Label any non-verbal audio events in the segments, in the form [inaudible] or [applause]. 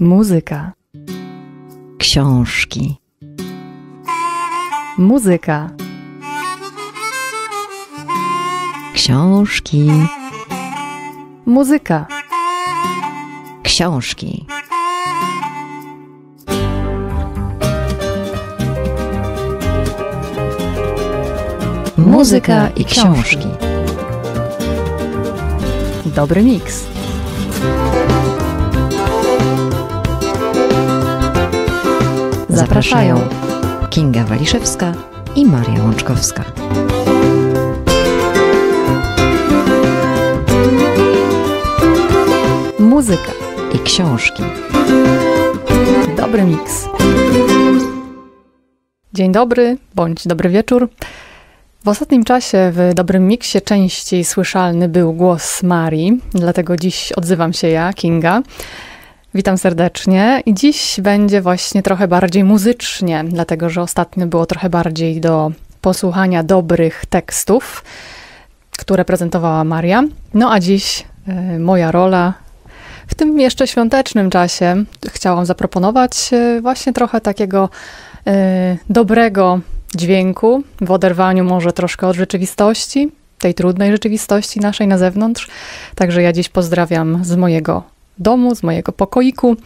Muzyka. Książki. Muzyka. Książki. Muzyka. Książki. Muzyka i książki. Dobry miks. Zapraszają Kinga Waliszewska i Maria Łączkowska. muzyka i książki. Dobry miks. Dzień dobry, bądź dobry wieczór. W ostatnim czasie w Dobrym Miksie częściej słyszalny był głos Marii, dlatego dziś odzywam się ja, Kinga. Witam serdecznie i dziś będzie właśnie trochę bardziej muzycznie, dlatego że ostatnio było trochę bardziej do posłuchania dobrych tekstów, które prezentowała Maria. No a dziś y, moja rola w tym jeszcze świątecznym czasie chciałam zaproponować y, właśnie trochę takiego y, dobrego dźwięku w oderwaniu może troszkę od rzeczywistości, tej trudnej rzeczywistości naszej na zewnątrz. Także ja dziś pozdrawiam z mojego domu, z mojego pokoiku,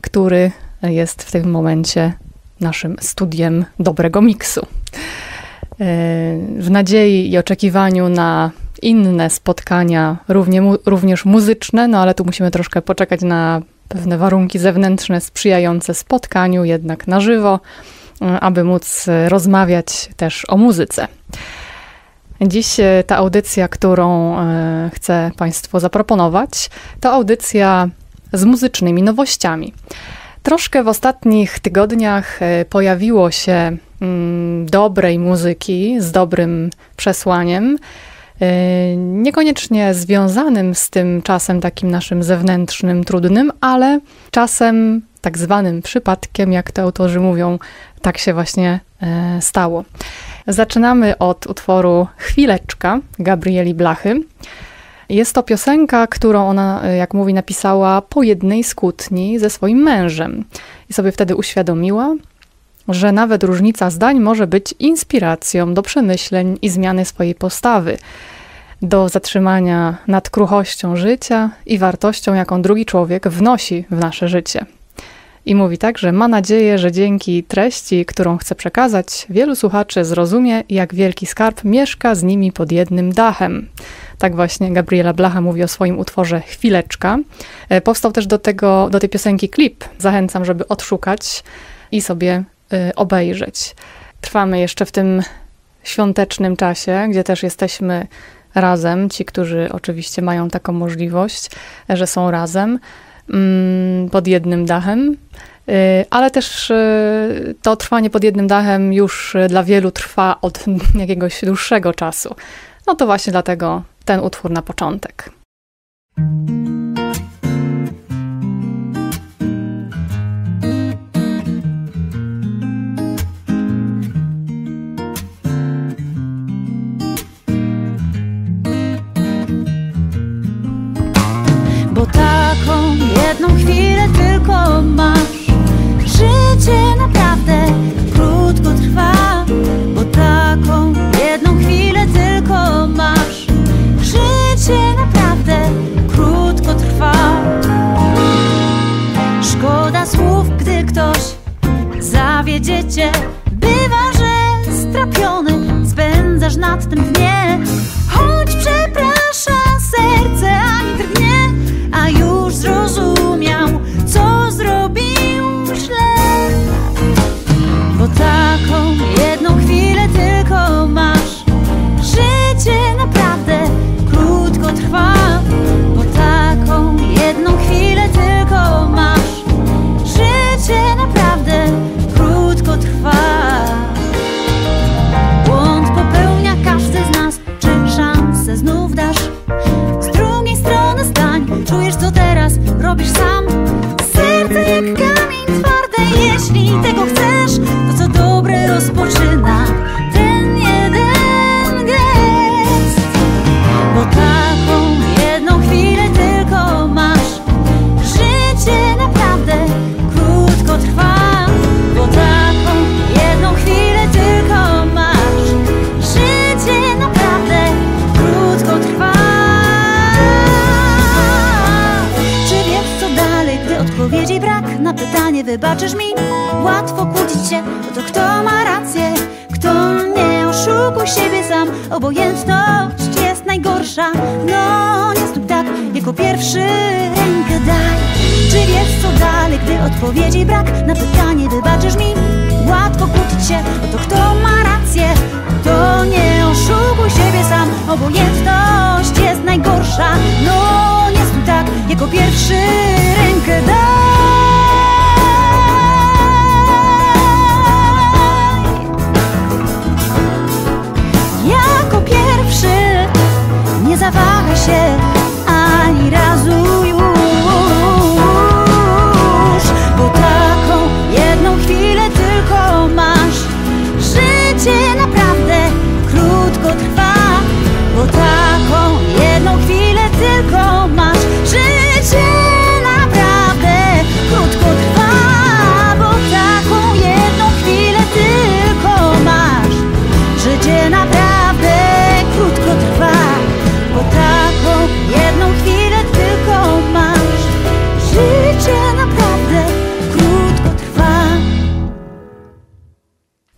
który jest w tym momencie naszym studiem dobrego miksu. E, w nadziei i oczekiwaniu na inne spotkania, równie, również muzyczne, no ale tu musimy troszkę poczekać na pewne warunki zewnętrzne sprzyjające spotkaniu, jednak na żywo, e, aby móc rozmawiać też o muzyce. Dziś e, ta audycja, którą chcę Państwu zaproponować, to audycja z muzycznymi nowościami. Troszkę w ostatnich tygodniach e, pojawiło się mm, dobrej muzyki z dobrym przesłaniem, e, niekoniecznie związanym z tym czasem takim naszym zewnętrznym, trudnym, ale czasem tak zwanym przypadkiem, jak to autorzy mówią, tak się właśnie e, stało. Zaczynamy od utworu Chwileczka Gabrieli Blachy. Jest to piosenka, którą ona, e, jak mówi, napisała po jednej skutni ze swoim mężem. I sobie wtedy uświadomiła, że nawet różnica zdań może być inspiracją do przemyśleń i zmiany swojej postawy, do zatrzymania nad kruchością życia i wartością, jaką drugi człowiek wnosi w nasze życie. I mówi tak, że ma nadzieję, że dzięki treści, którą chce przekazać, wielu słuchaczy zrozumie, jak wielki skarb mieszka z nimi pod jednym dachem. Tak właśnie Gabriela Blacha mówi o swoim utworze Chwileczka. E, powstał też do, tego, do tej piosenki klip. Zachęcam, żeby odszukać i sobie e, obejrzeć. Trwamy jeszcze w tym świątecznym czasie, gdzie też jesteśmy razem. Ci, którzy oczywiście mają taką możliwość, że są razem pod jednym dachem. E, ale też to trwanie pod jednym dachem już dla wielu trwa od [laughs] jakiegoś dłuższego czasu. No to właśnie dlatego ten utwór na początek. Chwilę tylko masz. Życie naprawdę krótko trwa, bo taką jedną chwilę tylko masz życie naprawdę krótko trwa. Szkoda słów, gdy ktoś zawiedziecie. Bywa, że strapiony spędzasz nad tym dnie. Choć przeprasza serce jedną chwilę tylko masz. Odpowiedzi brak. Na pytanie wybaczysz mi? Łatwo kłócić się o to kto ma rację? To nie oszukuj siebie sam Obojętność jest najgorsza. No nie stóp tak jako pierwszy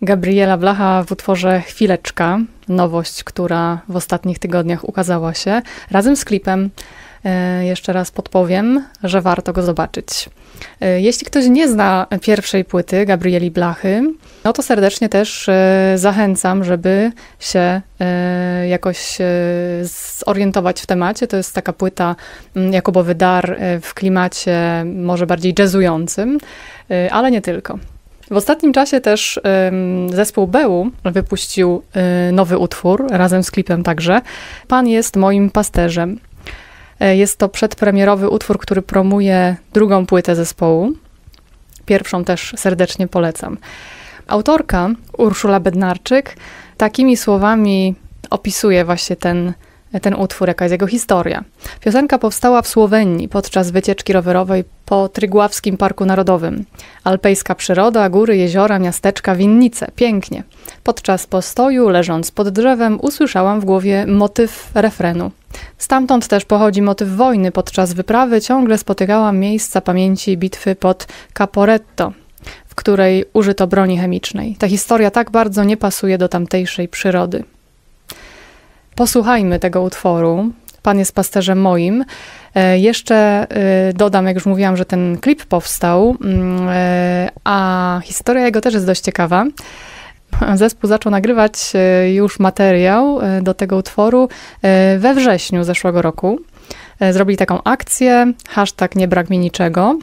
Gabriela Blacha w utworze Chwileczka, nowość, która w ostatnich tygodniach ukazała się, razem z klipem. E, Jeszcze raz podpowiem, że warto go zobaczyć. E, Jeśli ktoś nie zna pierwszej płyty Gabrieli Blachy, no to serdecznie też e, zachęcam, żeby się jakoś zorientować w temacie. To jest taka płyta mm, Jakubowy Dar w klimacie może bardziej jazzującym, ale nie tylko. W ostatnim czasie też zespół Bełu wypuścił y, nowy utwór, razem z klipem także. Pan jest moim pasterzem. E, Jest to przedpremierowy utwór, który promuje drugą płytę zespołu. Pierwszą też serdecznie polecam. Autorka Urszula Bednarczyk takimi słowami opisuje właśnie ten, ten utwór, jaka jest jego historia. Piosenka powstała w Słowenii podczas wycieczki rowerowej po Trygławskim Parku Narodowym. Alpejska przyroda, góry, jeziora, miasteczka, winnice. Pięknie. Podczas postoju, leżąc pod drzewem, usłyszałam w głowie motyw refrenu. Stamtąd też pochodzi motyw wojny. Podczas wyprawy ciągle spotykałam miejsca pamięci bitwy pod Caporetto, w której użyto broni chemicznej. Ta historia tak bardzo nie pasuje do tamtejszej przyrody. Posłuchajmy tego utworu. Pan jest pasterzem moim. E, Jeszcze e, dodam, jak już mówiłam, że ten klip powstał, mm, e, a historia jego też jest dość ciekawa. [laughs] Zespół zaczął nagrywać już materiał do tego utworu we wrześniu zeszłego roku. Zrobili taką akcję, hashtag nie brak mi niczego.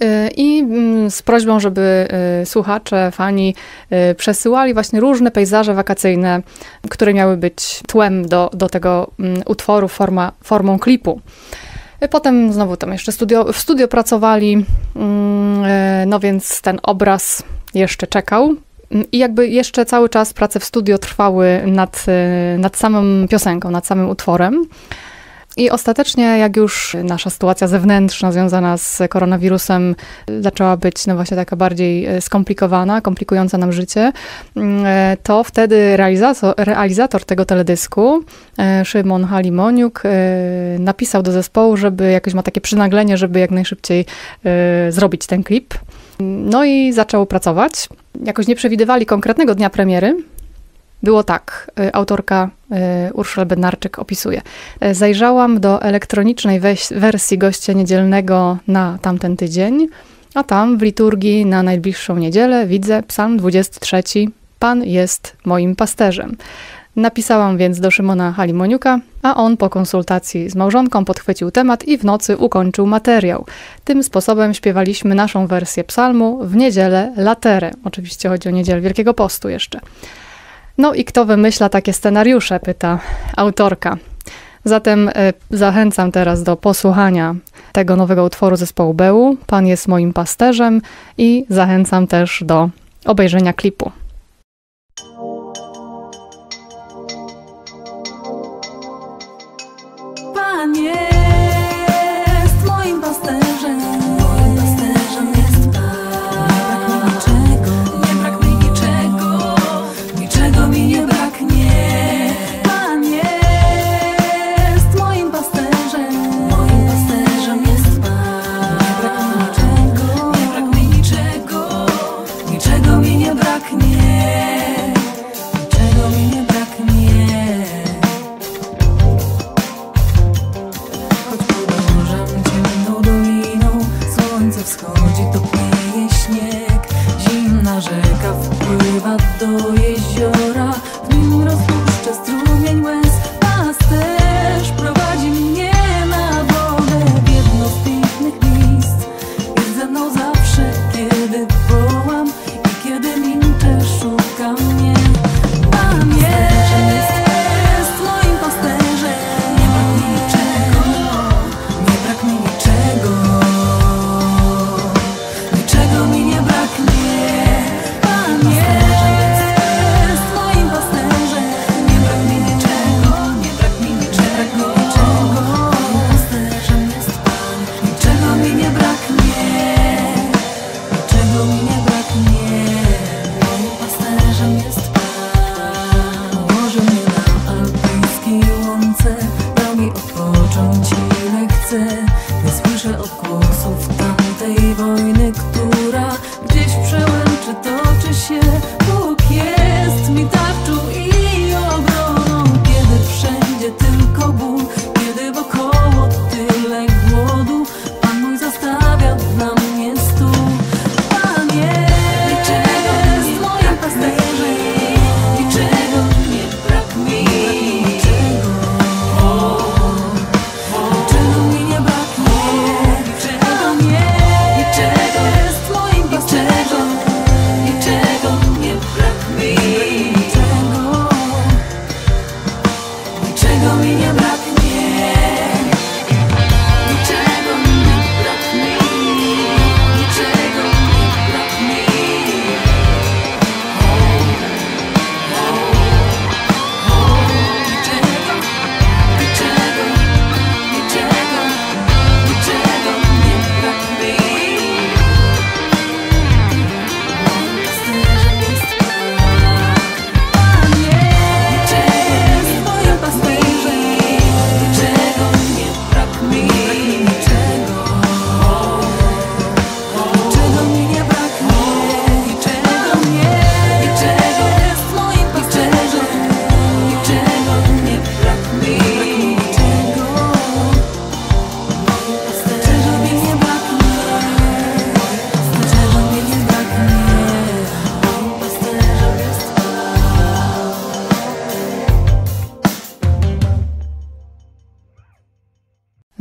E, I mm, z prośbą, żeby e, słuchacze, fani e, przesyłali właśnie różne pejzaże wakacyjne, które miały być tłem do, do tego mm, utworu forma, formą klipu. Potem znowu tam jeszcze studio, w studio pracowali, mm, no więc ten obraz jeszcze czekał. I jakby jeszcze cały czas prace w studio trwały nad, nad samą piosenką, nad samym utworem. I ostatecznie, jak już nasza sytuacja zewnętrzna związana z koronawirusem zaczęła być no właśnie taka bardziej y, skomplikowana, komplikująca nam życie, mm, e, to wtedy realizator, realizator tego teledysku, e, Szymon Halimoniuk, e, napisał do zespołu, żeby jakoś ma takie przynaglenie, żeby jak najszybciej e, zrobić ten klip. No i zaczął pracować. Jakoś nie przewidywali konkretnego dnia premiery, było tak, y, autorka y, Urszula Bednarczyk opisuje. Y, Zajrzałam do elektronicznej wersji gościa niedzielnego na tamten tydzień, a tam w liturgii na najbliższą niedzielę widzę psalm 23. Pan jest moim pasterzem. Napisałam więc do Szymona Halimoniuka, a on po konsultacji z małżonką podchwycił temat i w nocy ukończył materiał. Tym sposobem śpiewaliśmy naszą wersję psalmu w niedzielę laterę. Oczywiście chodzi o niedzielę Wielkiego Postu jeszcze. No i kto wymyśla takie scenariusze, pyta autorka. Zatem e, zachęcam teraz do posłuchania tego nowego utworu zespołu Bełu. Pan jest moim pasterzem i zachęcam też do obejrzenia klipu. Niczego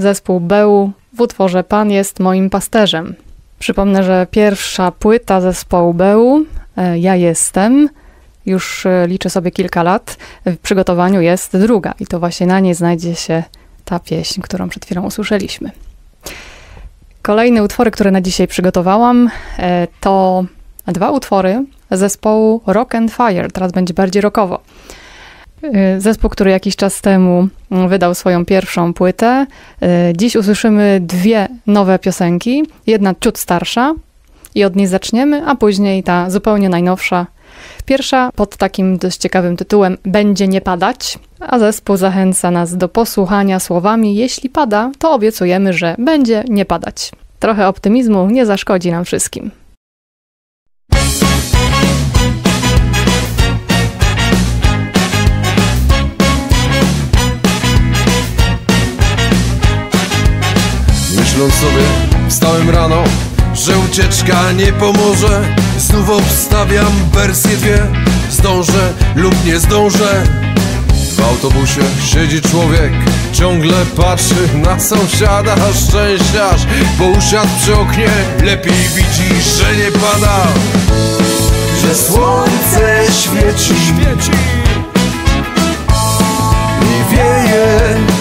Zespół Beł w utworze Pan jest moim pasterzem. Przypomnę, że pierwsza płyta zespołu Beł, e, Ja jestem, już e, liczę sobie kilka lat. W przygotowaniu jest druga i to właśnie na niej znajdzie się ta pieśń, którą przed chwilą usłyszeliśmy. Kolejne utwory, które na dzisiaj przygotowałam, e, to dwa utwory zespołu Rock and Fire. Teraz będzie bardziej rockowo. Y, Zespół, który jakiś czas temu mm, wydał swoją pierwszą płytę. Y, Dziś usłyszymy dwie nowe piosenki. Jedna ciut starsza i od niej zaczniemy, a później ta zupełnie najnowsza. Pierwsza pod takim dość ciekawym tytułem Będzie nie padać, a zespół zachęca nas do posłuchania słowami Jeśli pada, to obiecujemy, że będzie nie padać. Trochę optymizmu nie zaszkodzi nam wszystkim. Myśląc sobie, wstałem rano, że ucieczka nie pomoże. Znów obstawiam wersję dwie. Zdążę lub nie zdążę. W autobusie siedzi człowiek Ciągle patrzy na sąsiada. Szczęściarz, bo usiadł przy oknie. Lepiej widzi, że nie pada. Że słońce świeci. I wieje, wieje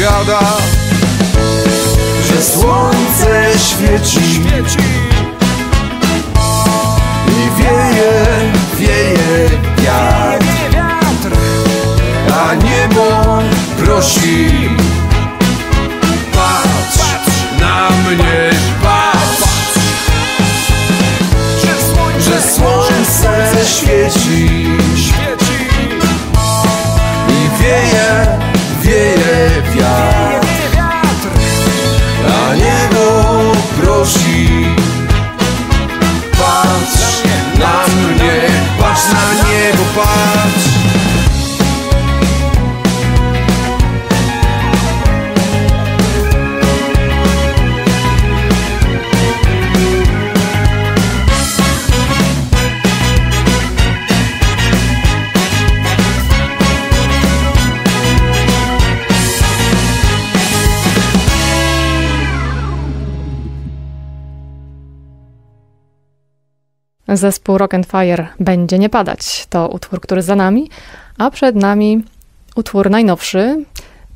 odpowiada Że słońce świeci. I wieje, wieje wiatr. A niebo prosi na Zespół Rock and Fire Będzie nie padać. To utwór, który za nami, a przed nami utwór najnowszy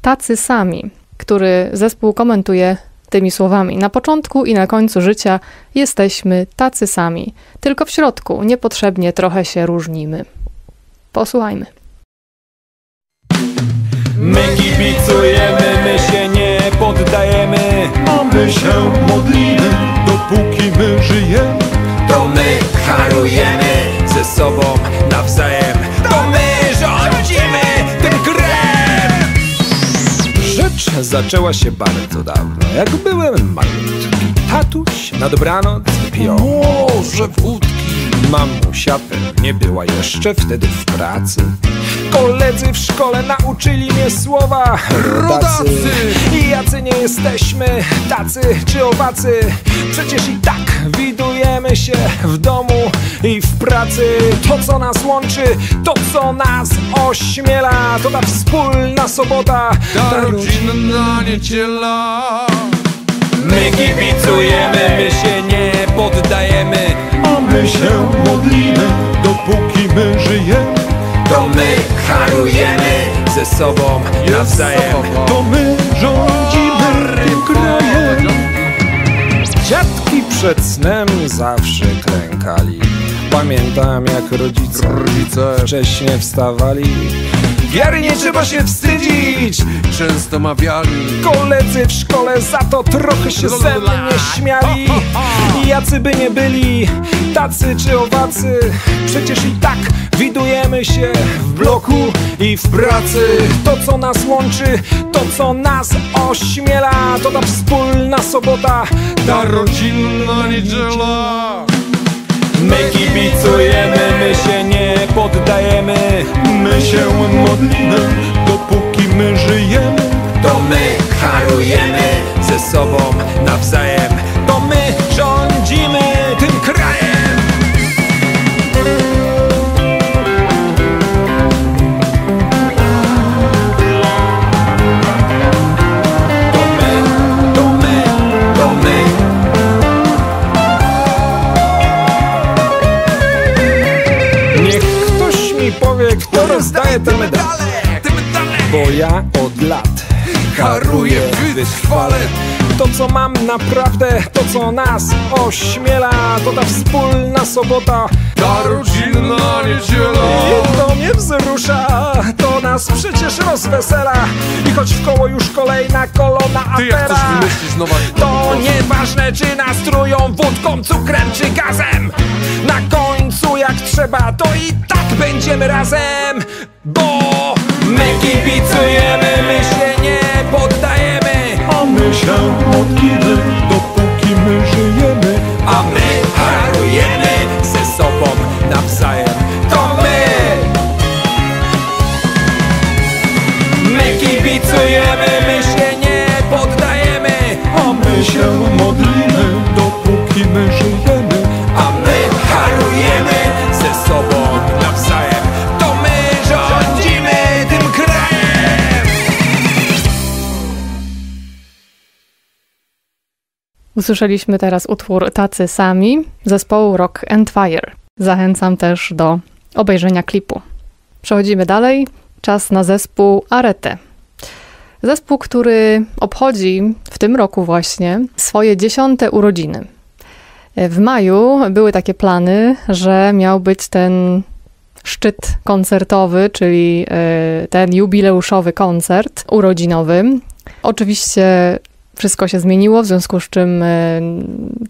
Tacy sami, który zespół komentuje tymi słowami. Na początku i na końcu życia jesteśmy tacy sami, tylko w środku niepotrzebnie trochę się różnimy. Posłuchajmy. My kibicujemy, my się nie poddajemy A my się modlimy, dopóki my żyjemy. To my harujemy ze sobą nawzajem zaczęła się bardzo dawno. Jak byłem malutki Tatuś na dobranoc wypijął Może wódki. Mamusia pewnie była jeszcze wtedy w pracy. Koledzy w szkole nauczyli mnie słowa. Rodacy. I jacy nie jesteśmy, tacy czy owacy. Przecież i tak widujemy się w domu i w pracy. To co nas łączy, to co nas ośmiela. To ta wspólna sobota. Ta rodzinna niedziela My kibicujemy, my się nie poddajemy A my się modlimy, dopóki my żyjemy. To my harujemy ze sobą nawzajem To my rządzimy tym krajem. Przed snem zawsze klękali. Pamiętam jak rodzice Rodzice. wcześnie wstawali. Wiary nie trzeba się wstydzić. Często mawiali. Koledzy w szkole za to trochę się ze mnie śmiali. I jacy by nie byli, tacy czy owacy. Przecież i tak widujemy się w bloku i w pracy. To co nas łączy, to co nas ośmiela. To ta wspólna sobota, Ta rodzinna niedziela My kibicujemy, my się nie poddajemy. My się modlimy, dopóki my żyjemy. To my harujemy ze sobą nawzajem. To my rządzimy tym krajem ja od lat Haruję wytrwale. To co mam naprawdę, to co nas ośmiela To ta wspólna sobota. Ta rodzinna niedziela. I to mnie wzrusza, to nas przecież rozwesela. I choć w koło już kolejna kolona Ty jak coś afera wymyślisz nowa To nieważne czy nas trują wódką, cukrem czy gazem. Na końcu jak trzeba to i tak będziemy razem Bo my kibicujemy, my się nie poddajemy. A my się modlimy, dopóki my żyjemy. A my harujemy ze sobą nawzajem. To my. My kibicujemy, my się nie poddajemy. A my się modlimy, Usłyszeliśmy teraz utwór Tacy Sami zespołu Rock and Fire. Zachęcam też do obejrzenia klipu. Przechodzimy dalej. Czas na zespół Arete. Zespół, który obchodzi w tym roku właśnie swoje dziesiąte urodziny. W maju były takie plany, że miał być ten szczyt koncertowy, czyli e, ten jubileuszowy koncert urodzinowy. Oczywiście wszystko się zmieniło, w związku z czym e,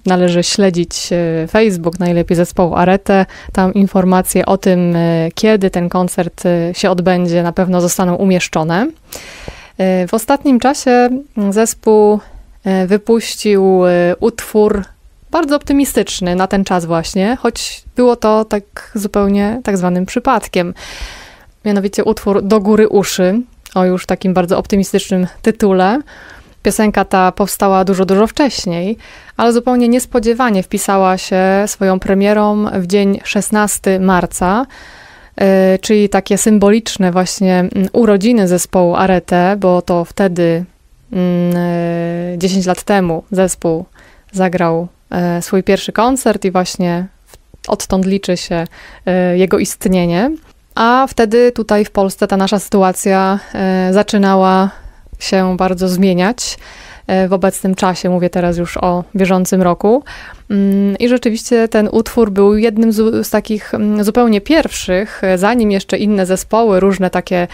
należy śledzić e, Facebook, najlepiej zespołu Arete. Tam informacje o tym, kiedy ten koncert się odbędzie, na pewno zostaną umieszczone. W ostatnim czasie zespół wypuścił utwór bardzo optymistyczny na ten czas właśnie, choć było to tak zupełnie tak zwanym przypadkiem. Mianowicie utwór Do góry uszy, o już takim bardzo optymistycznym tytule. Piosenka ta powstała dużo, dużo wcześniej, ale zupełnie niespodziewanie wpisała się swoją premierą w dzień 16 marca, yy, czyli takie symboliczne właśnie mm, urodziny zespołu Arete, bo to wtedy, yy, 10 lat temu, zespół zagrał E, swój pierwszy koncert i właśnie odtąd liczy się jego istnienie. A wtedy tutaj w Polsce ta nasza sytuacja zaczynała się bardzo zmieniać w obecnym czasie, mówię teraz już o bieżącym roku. Mm, I rzeczywiście ten utwór był jednym z, z, takich mm, zupełnie pierwszych, zanim jeszcze inne zespoły, różne takie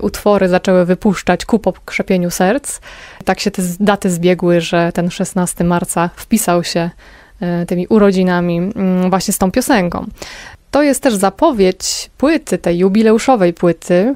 utwory zaczęły wypuszczać ku pokrzepieniu serc. Tak się te daty zbiegły, że ten 16 marca wpisał się E, tymi urodzinami mm, właśnie z tą piosenką. To jest też zapowiedź płyty, tej jubileuszowej płyty, e,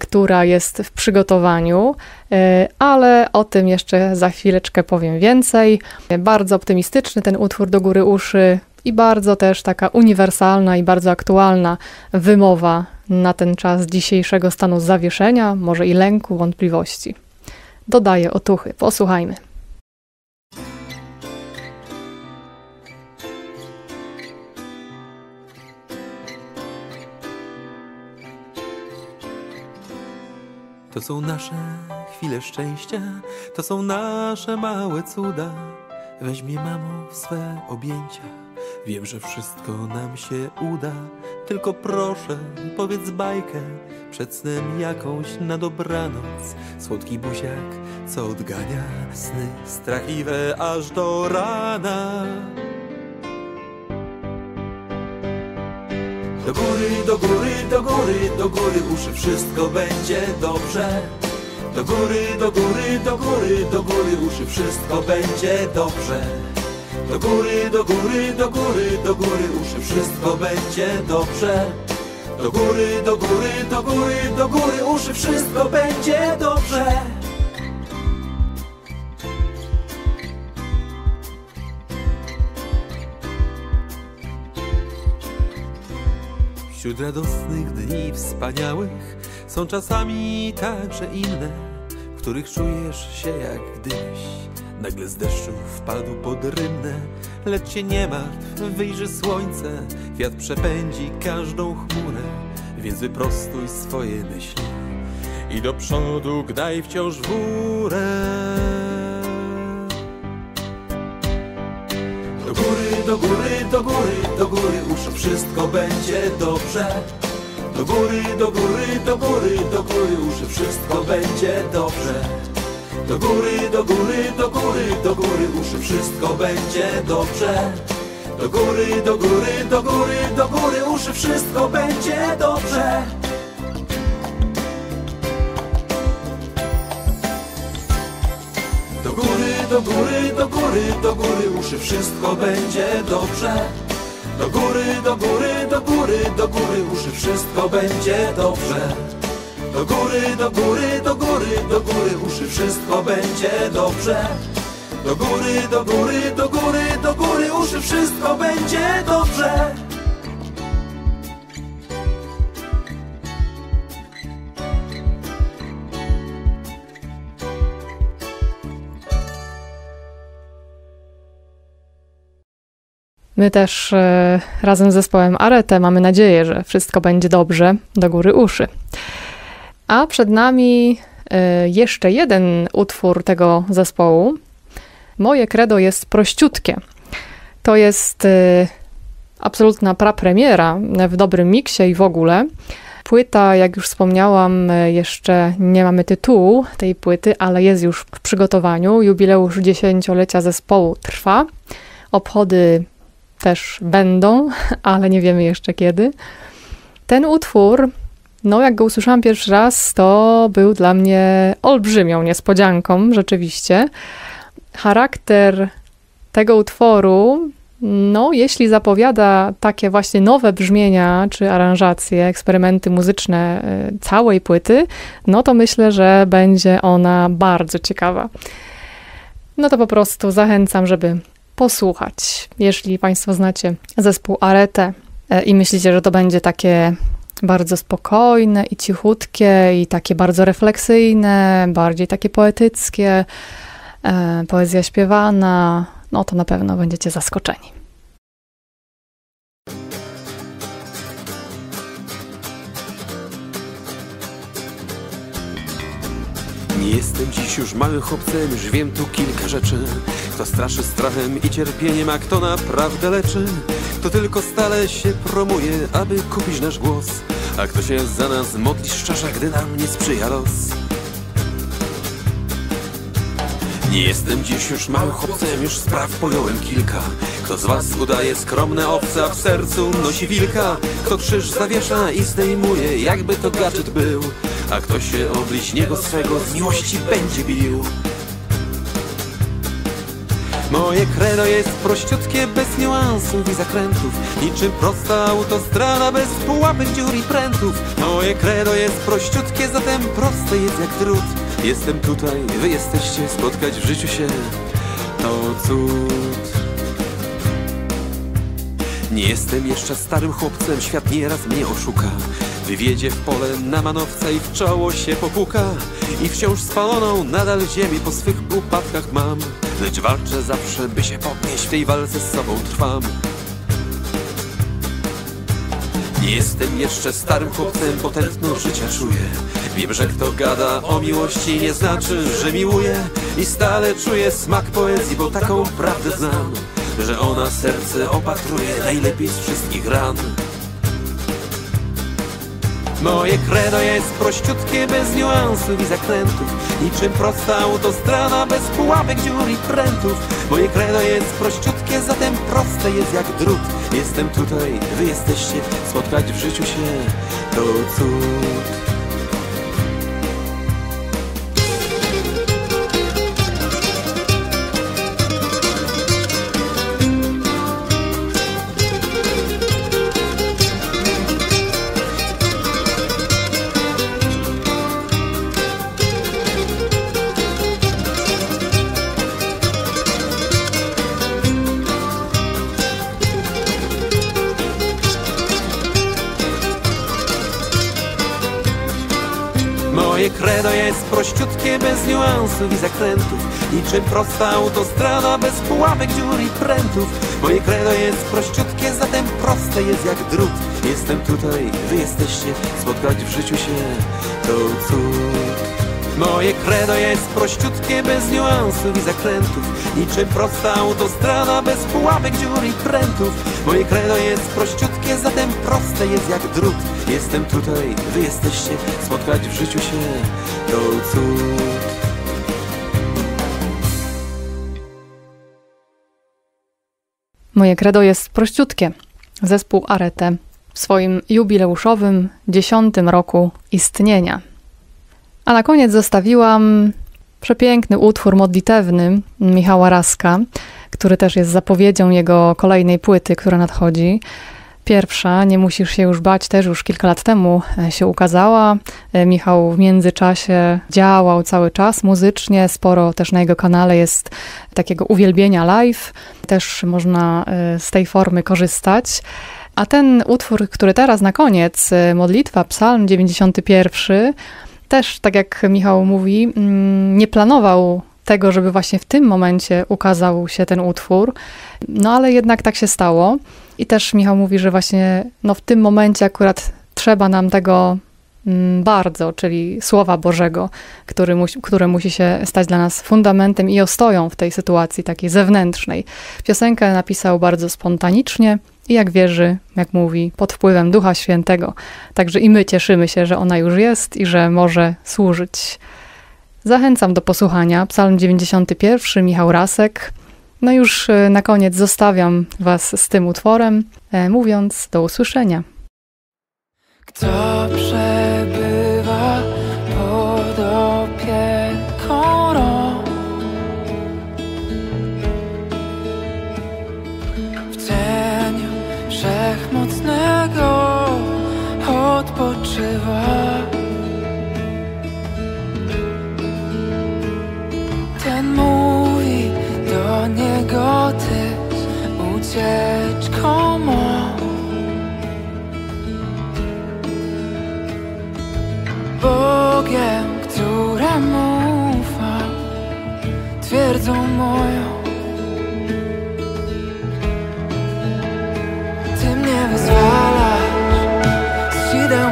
która jest w przygotowaniu, e, ale o tym jeszcze za chwileczkę powiem więcej. Bardzo optymistyczny ten utwór do góry uszy i bardzo też taka uniwersalna i bardzo aktualna wymowa na ten czas dzisiejszego stanu zawieszenia, może i lęku, wątpliwości. Dodaję otuchy. Posłuchajmy. To są nasze chwile szczęścia, to są nasze małe cuda. Weź mnie, mamo, w swe objęcia. Wiem, że wszystko nam się uda. Tylko proszę, powiedz bajkę przed snem jakąś na dobranoc. Słodki buziak, co odgania sny strachliwe aż do rana. Do góry, do góry, do góry, do góry uszy, wszystko będzie dobrze. Do góry, do góry, do góry, do góry uszy, wszystko będzie dobrze. Do góry, do góry, do góry, do góry uszy, wszystko będzie dobrze. Do góry, do góry, do góry, do góry uszy, wszystko będzie dobrze. Wśród radosnych dni wspaniałych są czasami także inne, w których czujesz się jak gdybyś nagle z deszczu wpadł pod rynne. Lecz się nie martw, wyjrzy słońce, wiatr przepędzi każdą chmurę, więc wyprostuj swoje myśli i do przodu gnaj wciąż w górę. Do góry, do góry, do góry, już wszystko będzie dobrze. Do góry, do góry, do góry, do góry, już wszystko będzie dobrze. Do góry, do góry, do góry, do góry, już wszystko będzie dobrze. Do góry, do góry, do góry, do góry, już wszystko będzie dobrze. Do góry, do góry, do góry, uszy wszystko będzie dobrze. Do góry, do góry, do góry, do góry, uszy wszystko będzie dobrze. Do góry, do góry, do góry, do góry, uszy wszystko będzie dobrze. Do góry, do góry, do góry, do góry, uszy wszystko będzie dobrze. My też e, razem z zespołem Arete mamy nadzieję, że wszystko będzie dobrze do góry uszy. A przed nami e, jeszcze jeden utwór tego zespołu. Moje credo jest prościutkie. To jest y, absolutna prapremiera w dobrym miksie i w ogóle. Płyta, jak już wspomniałam, jeszcze nie mamy tytułu tej płyty, ale jest już w przygotowaniu. Jubileusz dziesięciolecia zespołu trwa. Obchody też będą, ale nie wiemy jeszcze kiedy. Ten utwór, no jak go usłyszałam pierwszy raz, to był dla mnie olbrzymią niespodzianką, rzeczywiście. Charakter tego utworu, no jeśli zapowiada takie właśnie nowe brzmienia czy aranżacje, eksperymenty muzyczne y, całej płyty, no to myślę, że będzie ona bardzo ciekawa. No to po prostu zachęcam, żeby posłuchać. Jeśli Państwo znacie zespół Arete e, i myślicie, że to będzie takie bardzo spokojne i cichutkie i takie bardzo refleksyjne, bardziej takie poetyckie, e, poezja śpiewana, no to na pewno będziecie zaskoczeni. Jestem dziś już małym chłopcem, już wiem tu kilka rzeczy Kto straszy strachem i cierpieniem, a kto naprawdę leczy Kto tylko stale się promuje, aby kupić nasz głos. A kto się za nas modli szczerze, gdy nam nie sprzyja los? Nie jestem dziś już małym chłopcem, już spraw pojąłem kilka. Kto z was udaje skromne owce, a w sercu nosi wilka? Kto krzyż zawiesza i zdejmuje, jakby to gadżet był? A kto się o bliźniego swego z miłości będzie bił Moje credo jest prościutkie, bez niuansów i zakrętów. Niczym prosta autostrada, bez pułapek, dziur i prętów. Moje credo jest prościutkie, zatem proste jest jak drut. Jestem tutaj, wy jesteście, spotkać w życiu się to cud. Nie jestem jeszcze starym chłopcem, świat nieraz mnie oszuka Wywiedzie w pole na manowca i w czoło się popuka. I wciąż spaloną nadal ziemi po swych upadkach mam. Lecz walczę zawsze, by się podnieść, w tej walce z sobą trwam. Nie jestem jeszcze starym chłopcem, bo tętno życia czuję. Wiem, że kto gada o miłości nie znaczy, że miłuje. I stale czuję smak poezji, bo taką prawdę znam Że ona serce opatruje najlepiej z wszystkich ran Moje credo jest prościutkie, bez niuansów i zakrętów. Niczym prosta autostrada, bez pułapek, dziur i prętów. Moje credo jest prościutkie, zatem proste jest jak drut. Jestem tutaj, wy jesteście, spotkać w życiu się to cud Niczym prosta autostrada, bez pułapek, dziur i prętów? Moje credo jest prościutkie, zatem proste jest jak drut. Jestem tutaj, wy jesteście, spotkać w życiu się to cud. Moje credo jest prościutkie, bez niuansów i zakrętów. Niczym prosta autostrada, bez pułapek, dziur i prętów. Moje credo jest prościutkie, zatem proste jest jak drut. Jestem tutaj, wy jesteście, spotkać w życiu się to cud Moje credo jest prościutkie. Zespół Arete w swoim jubileuszowym dziesiątym roku istnienia. A na koniec zostawiłam przepiękny utwór modlitewny Michała Raska, który też jest zapowiedzią jego kolejnej płyty, która nadchodzi. Pierwsza, Nie musisz się już bać, też już kilka lat temu e, się ukazała. E, Michał w międzyczasie działał cały czas muzycznie, sporo też na jego kanale jest takiego uwielbienia live. Też można e, z tej formy korzystać. A ten utwór, który teraz na koniec, modlitwa, psalm 91, też, tak jak Michał mówi, mm, nie planował tego, żeby właśnie w tym momencie ukazał się ten utwór, no ale jednak tak się stało. I też Michał mówi, że właśnie no, w tym momencie akurat trzeba nam tego mm, bardzo, czyli Słowa Bożego, który które musi się stać dla nas fundamentem i ostoją w tej sytuacji takiej zewnętrznej. Piosenkę napisał bardzo spontanicznie i jak wierzy, jak mówi, pod wpływem Ducha Świętego. Także i my cieszymy się, że ona już jest i że może służyć. Zachęcam do posłuchania. Psalm 91, Michał Rasek. No już e, na koniec zostawiam Was z tym utworem, e, mówiąc do usłyszenia. Kto przebywa ucieczką mą Bogiem, któremu ufam, twierdzą moją. Ty mnie wyzwalasz z sideł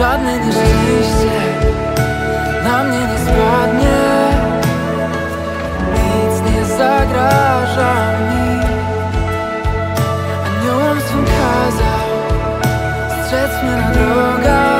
Żadne nieszczęście na mnie nie spadnie, nic nie zagraża mi. Aniołom swym kazał strzec mnie na drogach,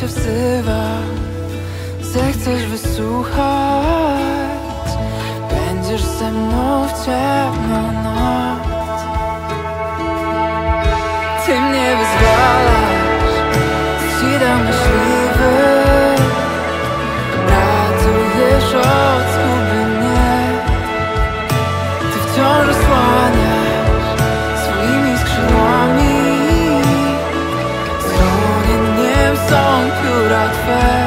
Cię wzywał, zechcesz wysłuchać, będziesz ze mną w ciemną noc. Ty mnie wyzwalasz z sideł myśliwych, ratujesz od fire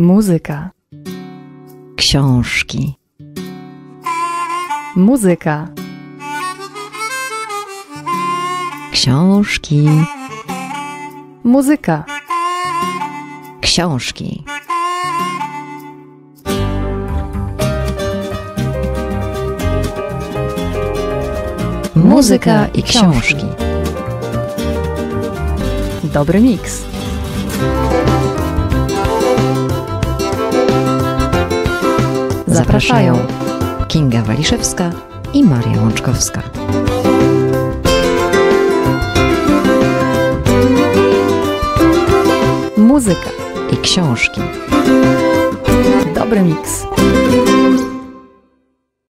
Muzyka. Książki. Muzyka, Książki. muzyka, Książki. Muzyka i książki. dobry miks. Zapraszają Kinga Waliszewska i Maria Łączkowska. Muzyka, I książki. dobry miks.